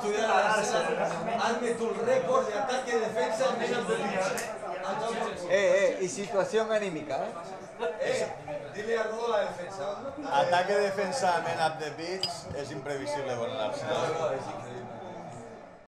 estudiar a Arsenal. Hazme tu récord de ataque, defensa, en menos de Eh, eh, y situación anímica, ¿eh? Eh, dile a Rodo la defensa. Ataque, defensa, men up the pitch, és imprevisible per l'Arsenal. No, no,